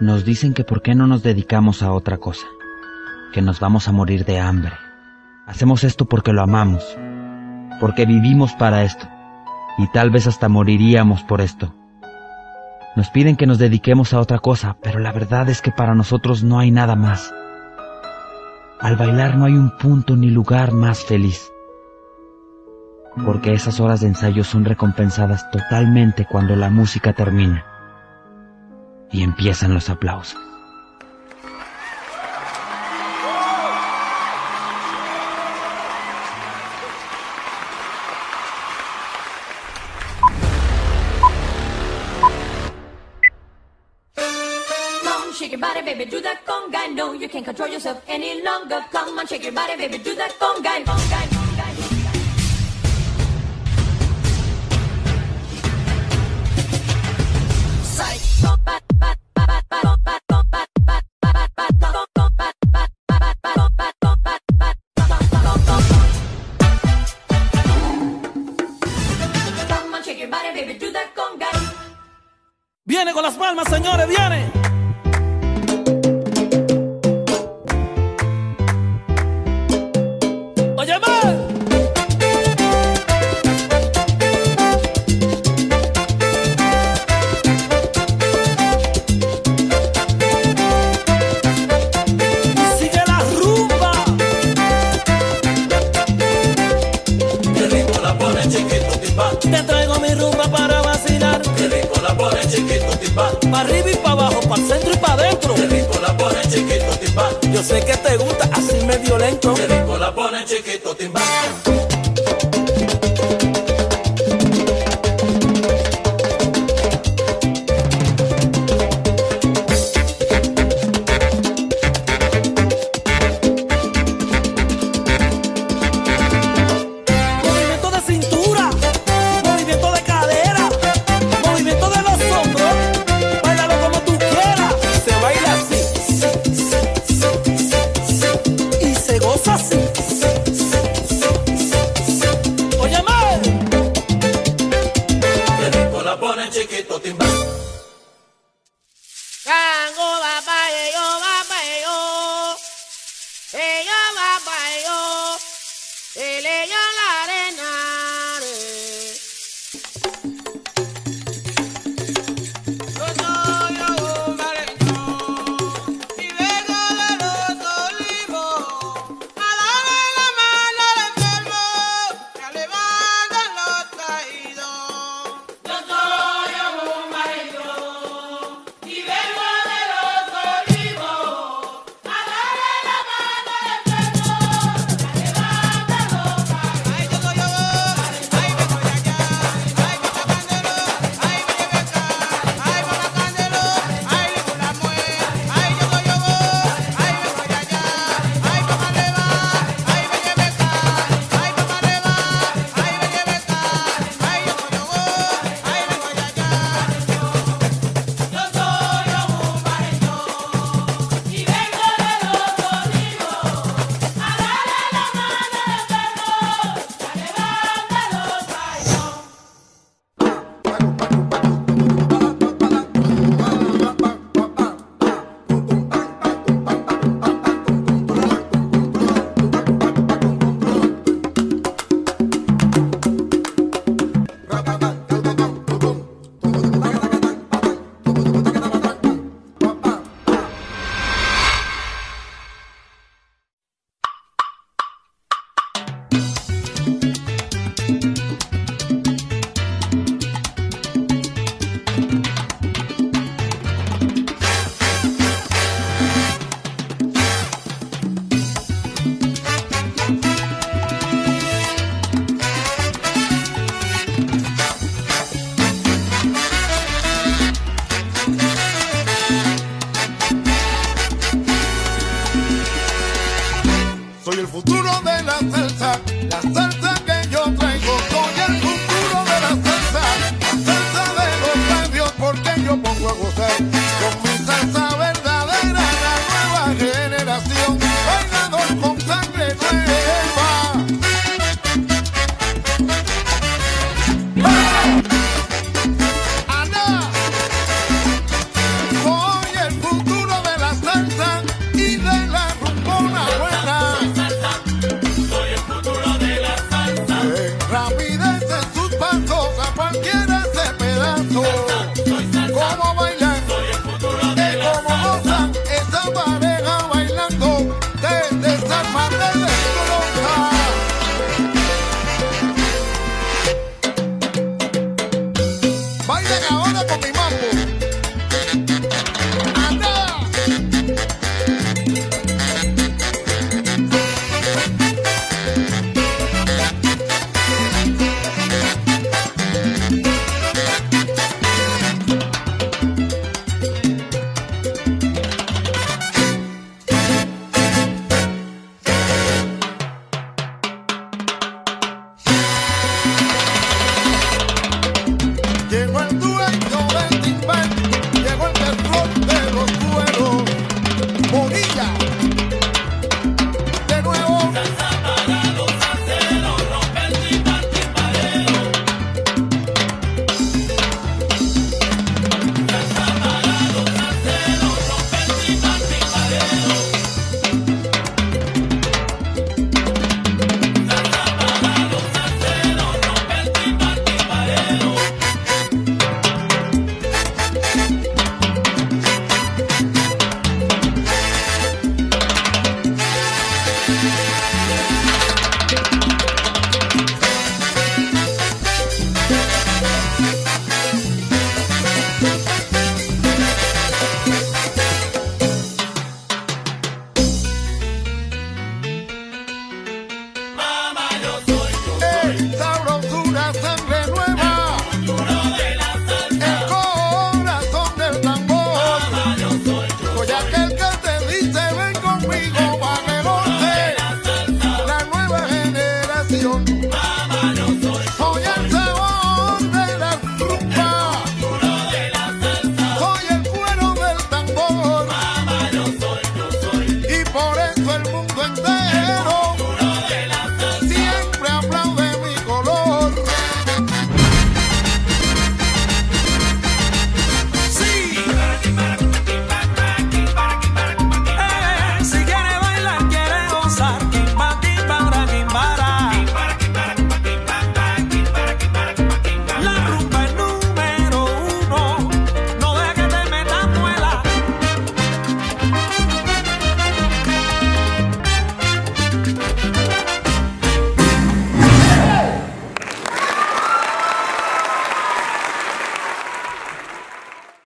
Nos dicen que por qué no nos dedicamos a otra cosa, que nos vamos a morir de hambre. Hacemos esto porque lo amamos, porque vivimos para esto, y tal vez hasta moriríamos por esto. Nos piden que nos dediquemos a otra cosa, pero la verdad es que para nosotros no hay nada más. Al bailar no hay un punto ni lugar más feliz, porque esas horas de ensayo son recompensadas totalmente cuando la música termina y empiezan los aplausos. Shake your body, baby, do that conga. No, Viene con las palmas, señores, viene. Timbal, Pa' arriba y pa' abajo, pa' el centro y pa' adentro. qué rico la pone chiquito timbal, Yo sé que te gusta así medio lento. rico chiquito, timba. gozar.